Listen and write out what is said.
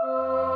Música